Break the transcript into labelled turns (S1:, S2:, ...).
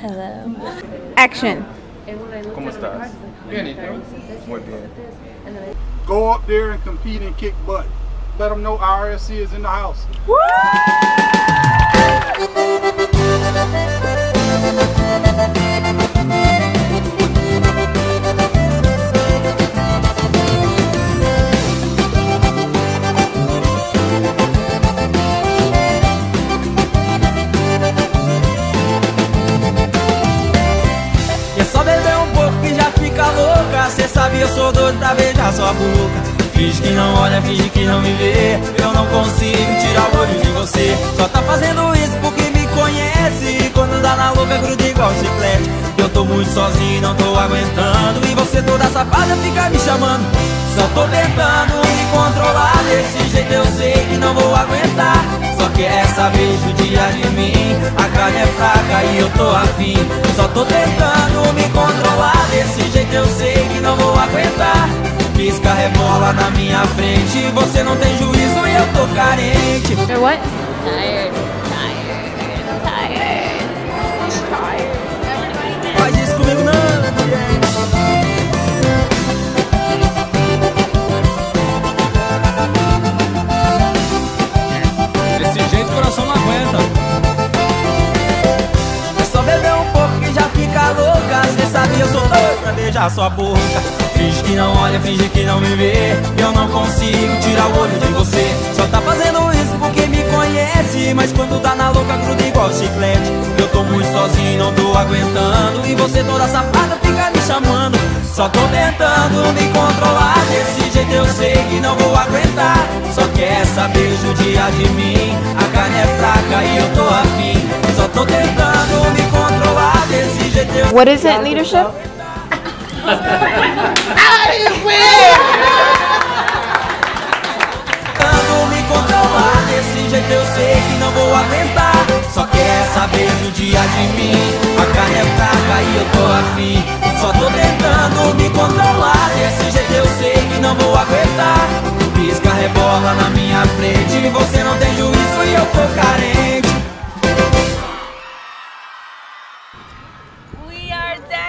S1: Hello.
S2: Action.
S3: ¿Cómo estás? Bien, Muy bien.
S4: Go up there and compete and kick butt. Let them know IRSC is in the house.
S5: E Cê sabe eu sou doido pra beijar sua boca. Finge que não olha, finge que não me vê. Eu não consigo tirar o olho de você. Só tá fazendo isso porque me conhece. E quando dá na louca gruda igual chiclete. Eu tô muito sozinho, não tô aguentando. E você toda safada fica me chamando. Só tô tentando me controlar. Desse jeito eu sei que não vou aguentar. Só quer saber judiar de mim A carne é fraca e eu tô afim. Só tô tentando me controlar. Desse Rebola na minha frente Você não tem juízo e eu tô carente
S2: Or what?
S1: Tired.
S5: Beijar sua boca. Finge que não olha, finge que não me vê. Eu não consigo tirar o olho de você. Só tá fazendo isso porque me conhece. Mas quando tá na louca gruda igual chiclete. Eu tô muito sozinho, não tô aguentando. E você toda safada fica me chamando. Só tô tentando me controlar. Desse jeito eu sei que não vou aguentar. Só quer saber judiar de mim. A carne é fraca e eu tô afim. Só tô tentando me controlar. Desse jeito eu
S2: What is it, leadership?
S5: Ai, Tentando me controlar, desse jeito eu sei que não vou aguentar. Só quer saber do dia de mim. A carne é fraca e eu tô afim. Só tô tentando me controlar, desse jeito eu sei que não vou aguentar. Pisca rebola na minha frente, você não tem juízo e eu tô carente. We are dead.